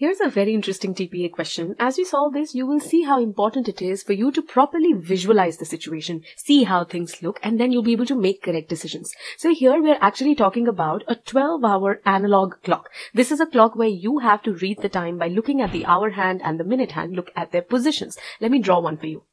Here's a very interesting TPA question. As we solve this, you will see how important it is for you to properly visualize the situation, see how things look, and then you'll be able to make correct decisions. So here we're actually talking about a 12 hour analog clock. This is a clock where you have to read the time by looking at the hour hand and the minute hand, look at their positions. Let me draw one for you.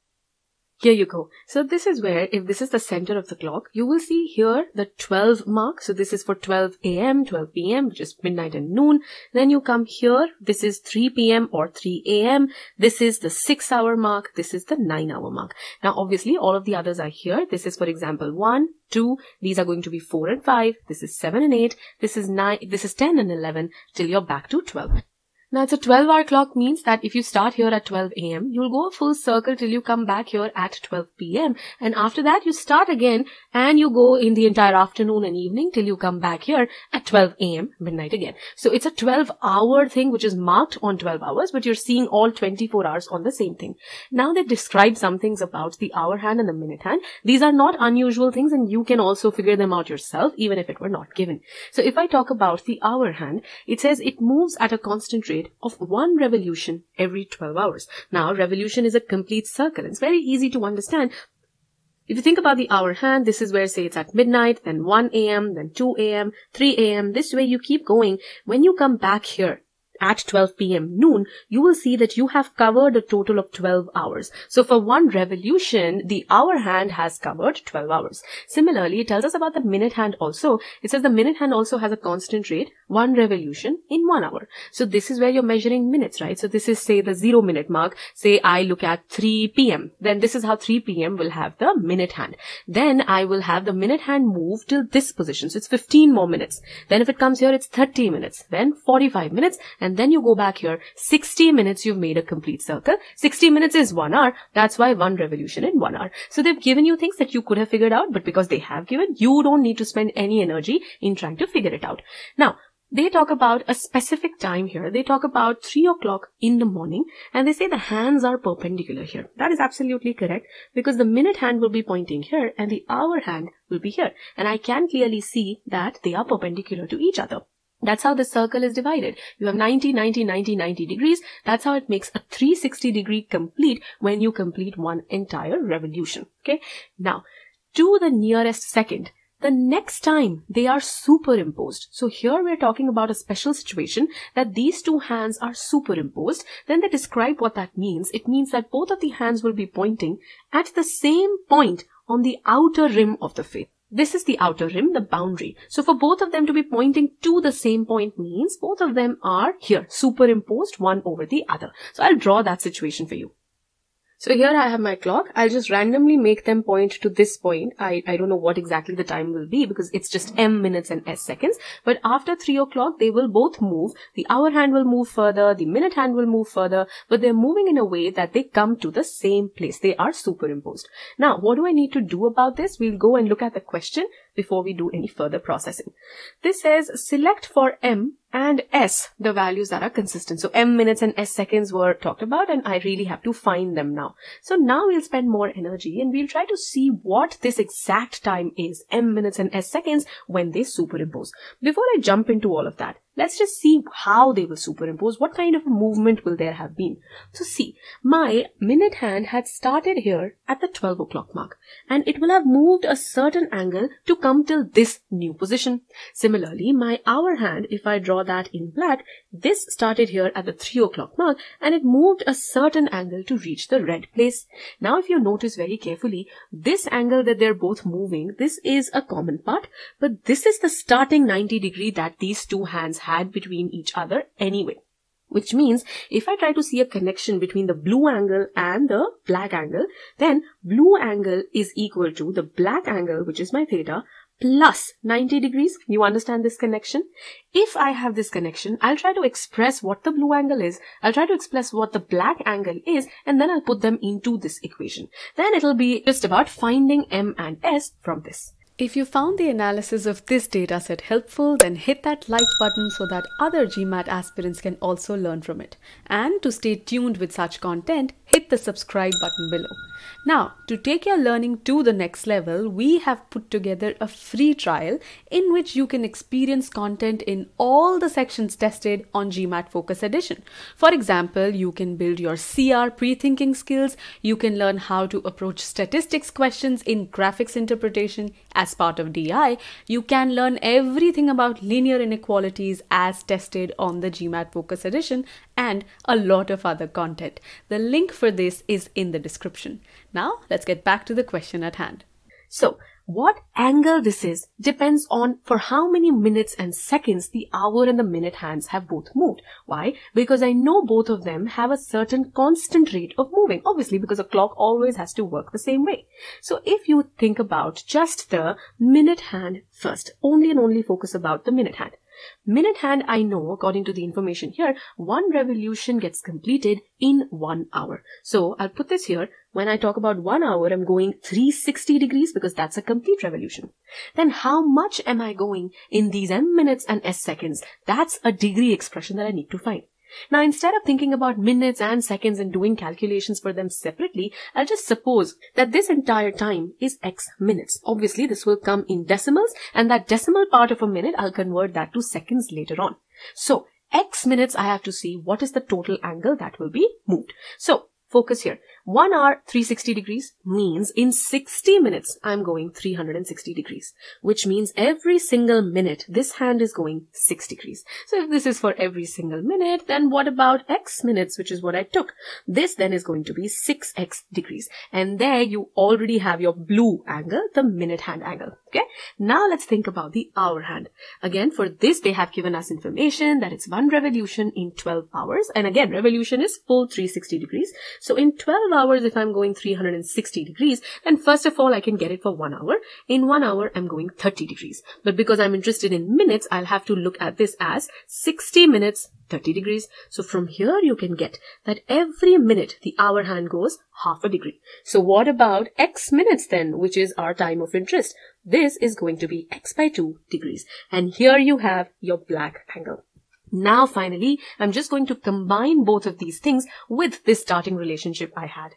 Here you go. So this is where, if this is the center of the clock, you will see here the 12 mark. So this is for 12 a.m., 12 p.m., which is midnight and noon. Then you come here. This is 3 p.m. or 3 a.m. This is the 6 hour mark. This is the 9 hour mark. Now, obviously, all of the others are here. This is, for example, 1, 2. These are going to be 4 and 5. This is 7 and 8. This is 9. This is 10 and 11 till you're back to 12. Now it's a 12 hour clock means that if you start here at 12 am, you'll go a full circle till you come back here at 12 pm. And after that you start again and you go in the entire afternoon and evening till you come back here at 12 am, midnight again. So it's a 12 hour thing which is marked on 12 hours, but you're seeing all 24 hours on the same thing. Now they describe some things about the hour hand and the minute hand. These are not unusual things and you can also figure them out yourself even if it were not given. So if I talk about the hour hand, it says it moves at a constant rate rate of one revolution every 12 hours. Now, revolution is a complete circle. It's very easy to understand. If you think about the hour hand, this is where say it's at midnight, then 1 a.m., then 2 a.m., 3 a.m. This way you keep going. When you come back here, at 12 p.m. noon, you will see that you have covered a total of 12 hours. So for one revolution, the hour hand has covered 12 hours. Similarly, it tells us about the minute hand also. It says the minute hand also has a constant rate, one revolution in one hour. So this is where you're measuring minutes, right? So this is say the zero minute mark. Say I look at 3 p.m. Then this is how 3 p.m. will have the minute hand. Then I will have the minute hand move till this position. So it's 15 more minutes. Then if it comes here, it's 30 minutes. Then 45 minutes. And and then you go back here, 60 minutes you've made a complete circle. 60 minutes is one hour. That's why one revolution in one hour. So they've given you things that you could have figured out, but because they have given, you don't need to spend any energy in trying to figure it out. Now, they talk about a specific time here. They talk about 3 o'clock in the morning and they say the hands are perpendicular here. That is absolutely correct because the minute hand will be pointing here and the hour hand will be here. And I can clearly see that they are perpendicular to each other. That's how the circle is divided. You have 90, 90, 90, 90 degrees. That's how it makes a 360 degree complete when you complete one entire revolution. Okay. Now, to the nearest second, the next time they are superimposed. So here we're talking about a special situation that these two hands are superimposed. Then they describe what that means. It means that both of the hands will be pointing at the same point on the outer rim of the faith. This is the outer rim, the boundary. So for both of them to be pointing to the same point means both of them are here, superimposed one over the other. So I'll draw that situation for you. So here I have my clock. I'll just randomly make them point to this point. I, I don't know what exactly the time will be because it's just m minutes and s seconds. But after 3 o'clock, they will both move. The hour hand will move further. The minute hand will move further. But they're moving in a way that they come to the same place. They are superimposed. Now, what do I need to do about this? We'll go and look at the question before we do any further processing. This says select for m and S, the values that are consistent. So M minutes and S seconds were talked about and I really have to find them now. So now we'll spend more energy and we'll try to see what this exact time is, M minutes and S seconds when they superimpose. Before I jump into all of that, Let's just see how they will superimpose. What kind of a movement will there have been? So see, my minute hand had started here at the 12 o'clock mark and it will have moved a certain angle to come till this new position. Similarly, my hour hand, if I draw that in black, this started here at the 3 o'clock mark and it moved a certain angle to reach the red place. Now if you notice very carefully, this angle that they're both moving, this is a common part, but this is the starting 90 degree that these two hands had between each other anyway. Which means if I try to see a connection between the blue angle and the black angle, then blue angle is equal to the black angle, which is my theta, plus 90 degrees. You understand this connection? If I have this connection, I'll try to express what the blue angle is. I'll try to express what the black angle is, and then I'll put them into this equation. Then it'll be just about finding M and S from this. If you found the analysis of this dataset helpful, then hit that like button so that other GMAT aspirants can also learn from it. And to stay tuned with such content, hit the subscribe button below. Now, to take your learning to the next level, we have put together a free trial in which you can experience content in all the sections tested on GMAT Focus Edition. For example, you can build your CR pre-thinking skills, you can learn how to approach statistics questions in graphics interpretation as part of DI, you can learn everything about linear inequalities as tested on the GMAT Focus Edition and a lot of other content. The link for this is in the description. Now let's get back to the question at hand. So, what angle this is depends on for how many minutes and seconds the hour and the minute hands have both moved. Why? Because I know both of them have a certain constant rate of moving. Obviously, because a clock always has to work the same way. So if you think about just the minute hand first, only and only focus about the minute hand. Minute hand, I know, according to the information here, one revolution gets completed in one hour. So I'll put this here. When I talk about one hour, I'm going 360 degrees because that's a complete revolution. Then how much am I going in these m minutes and s seconds? That's a degree expression that I need to find. Now, instead of thinking about minutes and seconds and doing calculations for them separately, I'll just suppose that this entire time is x minutes. Obviously, this will come in decimals and that decimal part of a minute, I'll convert that to seconds later on. So, x minutes, I have to see what is the total angle that will be moved. So, focus here. 1 hour 360 degrees means in 60 minutes I'm going 360 degrees, which means every single minute this hand is going 6 degrees. So if this is for every single minute, then what about x minutes, which is what I took? This then is going to be 6x degrees. And there you already have your blue angle, the minute hand angle. Okay. Now let's think about the hour hand. Again, for this, they have given us information that it's one revolution in 12 hours. And again, revolution is full 360 degrees. So in 12 hours, if I'm going 360 degrees, then first of all, I can get it for one hour. In one hour, I'm going 30 degrees. But because I'm interested in minutes, I'll have to look at this as 60 minutes 30 degrees. So from here you can get that every minute the hour hand goes half a degree. So what about x minutes then, which is our time of interest? This is going to be x by 2 degrees. And here you have your black angle. Now finally, I'm just going to combine both of these things with this starting relationship I had.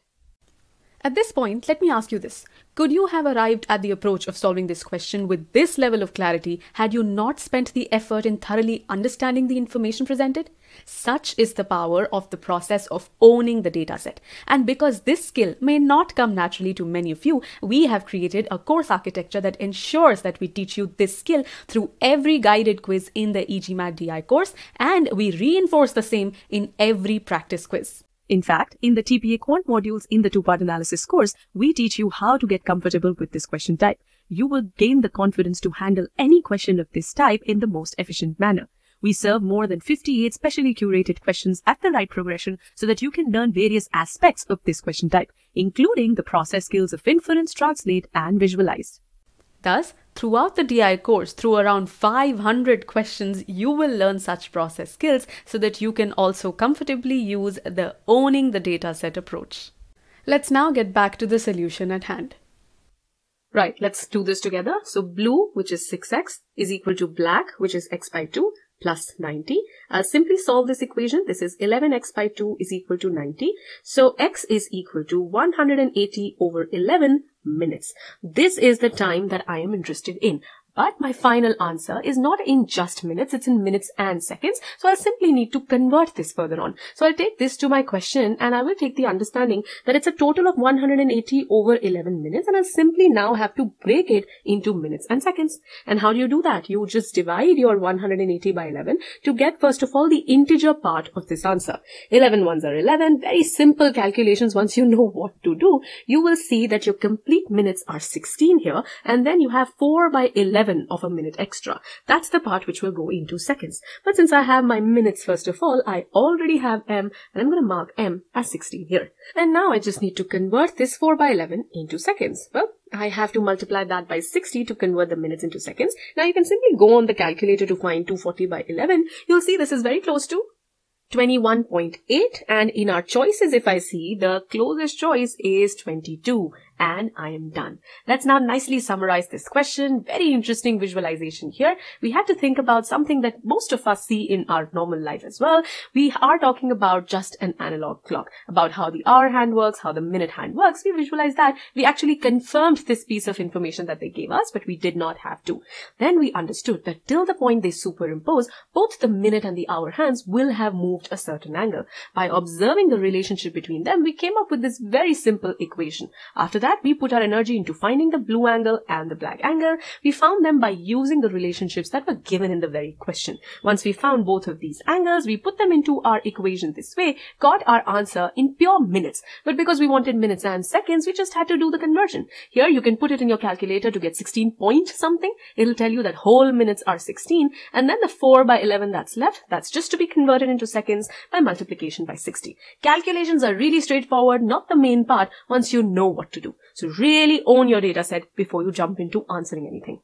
At this point, let me ask you this. Could you have arrived at the approach of solving this question with this level of clarity had you not spent the effort in thoroughly understanding the information presented? Such is the power of the process of owning the dataset. And because this skill may not come naturally to many of you, we have created a course architecture that ensures that we teach you this skill through every guided quiz in the eGMAT DI course, and we reinforce the same in every practice quiz. In fact, in the TPA Quant modules in the two-part analysis course, we teach you how to get comfortable with this question type. You will gain the confidence to handle any question of this type in the most efficient manner. We serve more than 58 specially curated questions at the right progression so that you can learn various aspects of this question type, including the process skills of inference, translate, and visualize. Thus, throughout the DI course, through around 500 questions, you will learn such process skills so that you can also comfortably use the owning the dataset approach. Let's now get back to the solution at hand. Right, let's do this together. So blue, which is 6x, is equal to black, which is x by 2, plus 90. I'll simply solve this equation. This is 11x by 2 is equal to 90. So x is equal to 180 over 11 minutes. This is the time that I am interested in. But my final answer is not in just minutes, it's in minutes and seconds. So I'll simply need to convert this further on. So I'll take this to my question and I will take the understanding that it's a total of 180 over 11 minutes and I'll simply now have to break it into minutes and seconds. And how do you do that? You just divide your 180 by 11 to get first of all the integer part of this answer. 11 ones are 11. Very simple calculations. Once you know what to do, you will see that your complete minutes are 16 here and then you have 4 by 11 11 of a minute extra. That's the part which will go into seconds. But since I have my minutes first of all, I already have M and I'm going to mark M as 16 here. And now I just need to convert this 4 by 11 into seconds. Well, I have to multiply that by 60 to convert the minutes into seconds. Now you can simply go on the calculator to find 240 by 11. You'll see this is very close to 21.8 and in our choices if I see the closest choice is 22 and I am done. Let's now nicely summarize this question. Very interesting visualization here. We had to think about something that most of us see in our normal life as well. We are talking about just an analog clock, about how the hour hand works, how the minute hand works. We visualize that. We actually confirmed this piece of information that they gave us, but we did not have to. Then we understood that till the point they superimpose, both the minute and the hour hands will have moved a certain angle. By observing the relationship between them, we came up with this very simple equation. After that, we put our energy into finding the blue angle and the black angle. We found them by using the relationships that were given in the very question. Once we found both of these angles, we put them into our equation this way, got our answer in pure minutes. But because we wanted minutes and seconds, we just had to do the conversion. Here, you can put it in your calculator to get 16 point something. It'll tell you that whole minutes are 16, and then the 4 by 11 that's left, that's just to be converted into seconds by multiplication by 60. Calculations are really straightforward, not the main part once you know what to do. So really own your data set before you jump into answering anything.